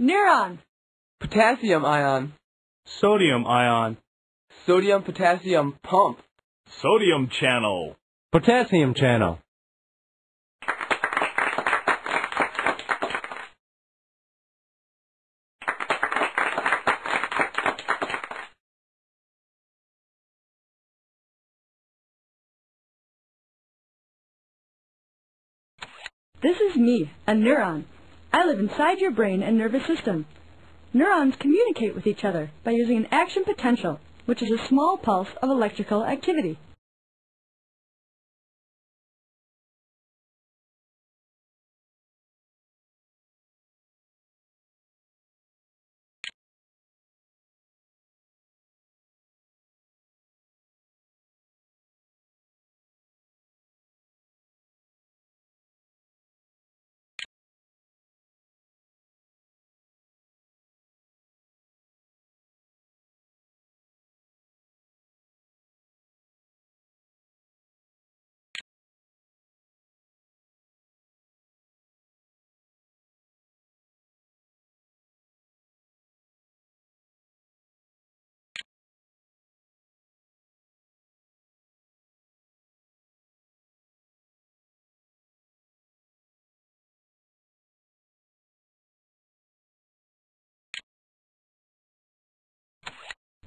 Neuron. Potassium ion. Sodium ion. Sodium potassium pump. Sodium channel. Potassium channel. This is me, a neuron. I live inside your brain and nervous system. Neurons communicate with each other by using an action potential, which is a small pulse of electrical activity.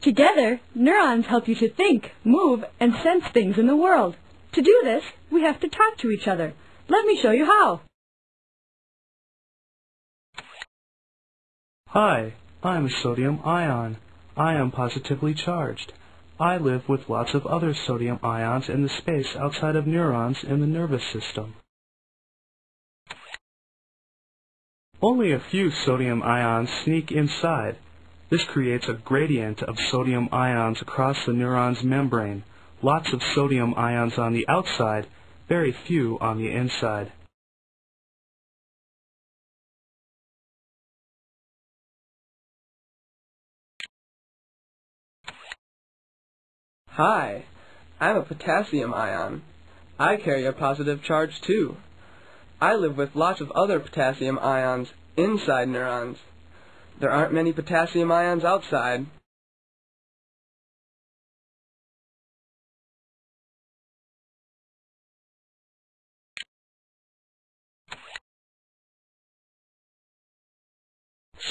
Together, neurons help you to think, move, and sense things in the world. To do this, we have to talk to each other. Let me show you how. Hi, I'm a sodium ion. I am positively charged. I live with lots of other sodium ions in the space outside of neurons in the nervous system. Only a few sodium ions sneak inside. This creates a gradient of sodium ions across the neuron's membrane. Lots of sodium ions on the outside, very few on the inside. Hi, I'm a potassium ion. I carry a positive charge too. I live with lots of other potassium ions inside neurons. There aren't many potassium ions outside.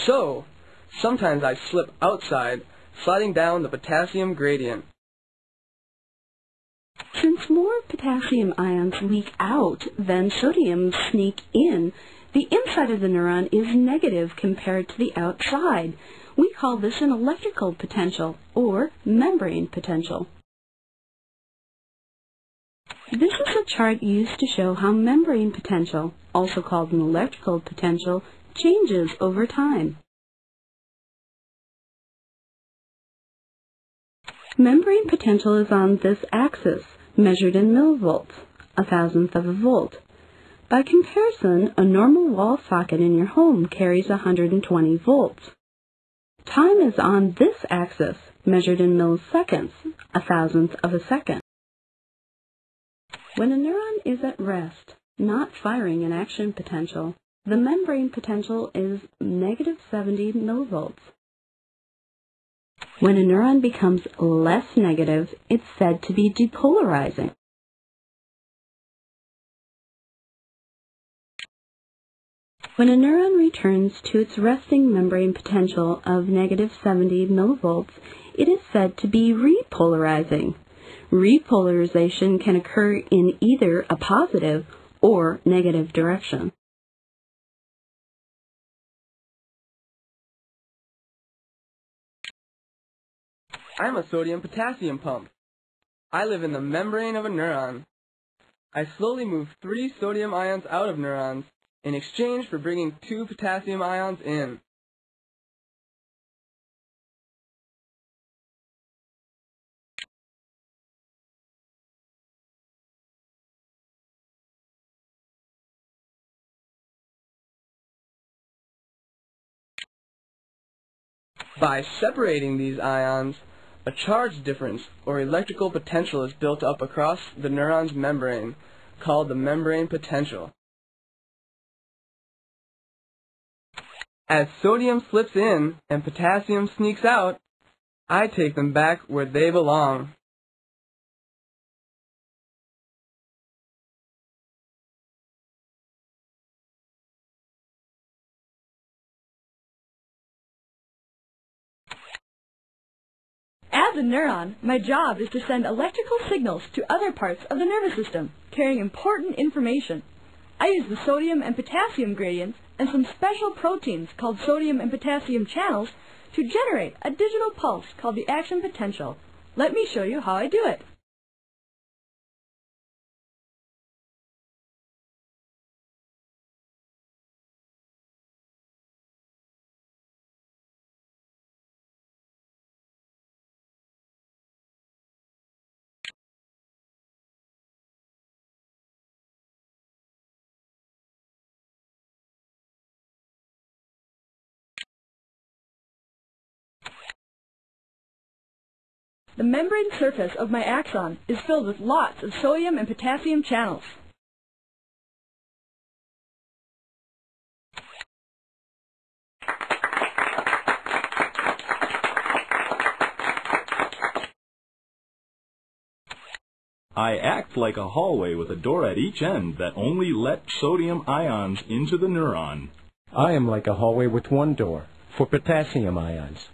So, sometimes I slip outside, sliding down the potassium gradient. Since more potassium ions leak out than sodium sneak in, the inside of the neuron is negative compared to the outside. We call this an electrical potential or membrane potential. This is a chart used to show how membrane potential, also called an electrical potential, changes over time. Membrane potential is on this axis, measured in millivolts, a thousandth of a volt. By comparison, a normal wall socket in your home carries 120 volts. Time is on this axis, measured in milliseconds, a thousandth of a second. When a neuron is at rest, not firing an action potential, the membrane potential is negative 70 millivolts. When a neuron becomes less negative, it's said to be depolarizing. When a neuron returns to its resting membrane potential of negative 70 millivolts, it is said to be repolarizing. Repolarization can occur in either a positive or negative direction. I'm a sodium potassium pump. I live in the membrane of a neuron. I slowly move three sodium ions out of neurons in exchange for bringing two potassium ions in. By separating these ions, a charge difference or electrical potential is built up across the neuron's membrane, called the membrane potential. As sodium slips in and potassium sneaks out, I take them back where they belong. As a neuron, my job is to send electrical signals to other parts of the nervous system, carrying important information. I use the sodium and potassium gradients and some special proteins called sodium and potassium channels to generate a digital pulse called the action potential. Let me show you how I do it. The membrane surface of my axon is filled with lots of sodium and potassium channels. I act like a hallway with a door at each end that only let sodium ions into the neuron. I am like a hallway with one door for potassium ions.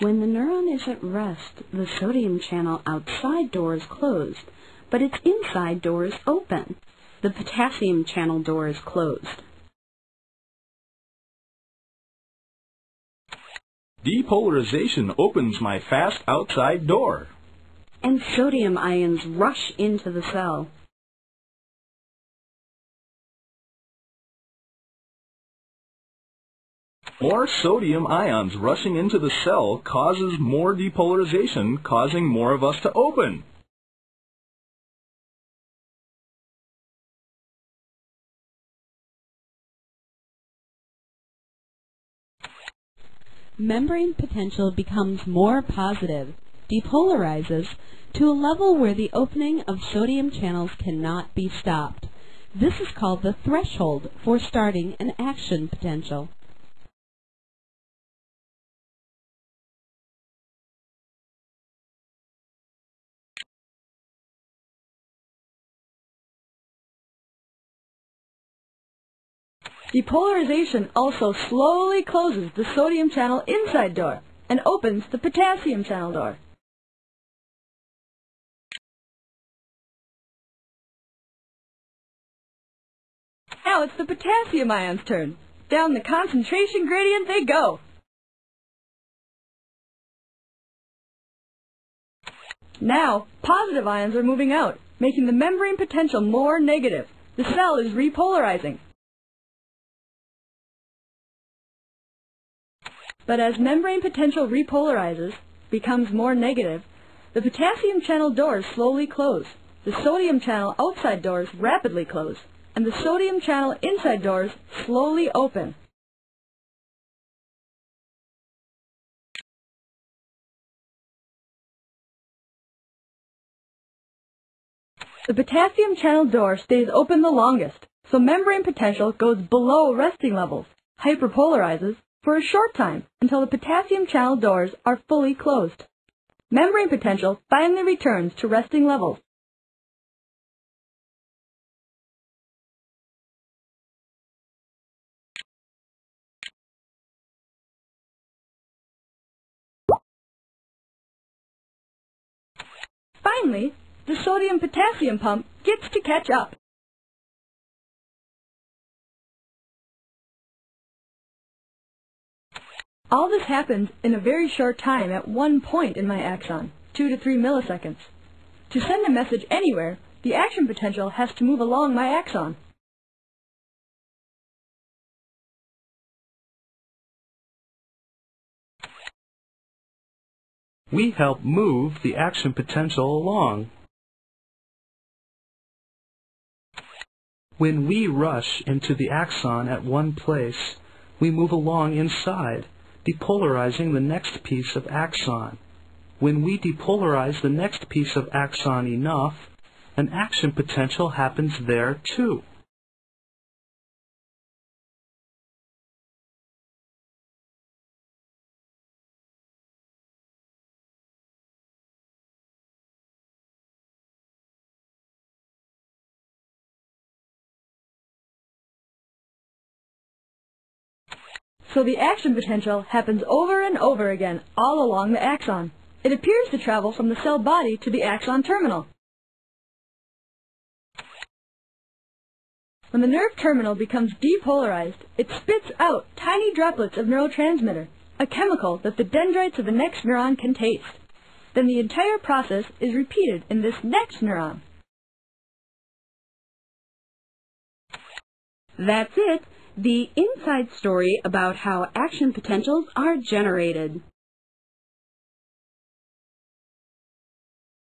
When the neuron is at rest, the sodium channel outside door is closed, but its inside door is open. The potassium channel door is closed. Depolarization opens my fast outside door. And sodium ions rush into the cell. More sodium ions rushing into the cell causes more depolarization, causing more of us to open. membrane potential becomes more positive, depolarizes, to a level where the opening of sodium channels cannot be stopped. This is called the threshold for starting an action potential. Depolarization also slowly closes the sodium channel inside door and opens the potassium channel door. Now it's the potassium ions' turn. Down the concentration gradient they go. Now, positive ions are moving out, making the membrane potential more negative. The cell is repolarizing. But as membrane potential repolarizes, becomes more negative, the potassium channel doors slowly close. The sodium channel outside doors rapidly close, and the sodium channel inside doors slowly open. The potassium channel door stays open the longest, so membrane potential goes below resting levels, hyperpolarizes, for a short time until the potassium channel doors are fully closed. Membrane potential finally returns to resting levels. Finally, the sodium-potassium pump gets to catch up. All this happens in a very short time at one point in my axon, 2 to 3 milliseconds. To send a message anywhere, the action potential has to move along my axon. We help move the action potential along. When we rush into the axon at one place, we move along inside depolarizing the next piece of axon. When we depolarize the next piece of axon enough, an action potential happens there too. So the action potential happens over and over again all along the axon. It appears to travel from the cell body to the axon terminal. When the nerve terminal becomes depolarized, it spits out tiny droplets of neurotransmitter, a chemical that the dendrites of the next neuron can taste. Then the entire process is repeated in this next neuron. That's it. The inside story about how action potentials are generated.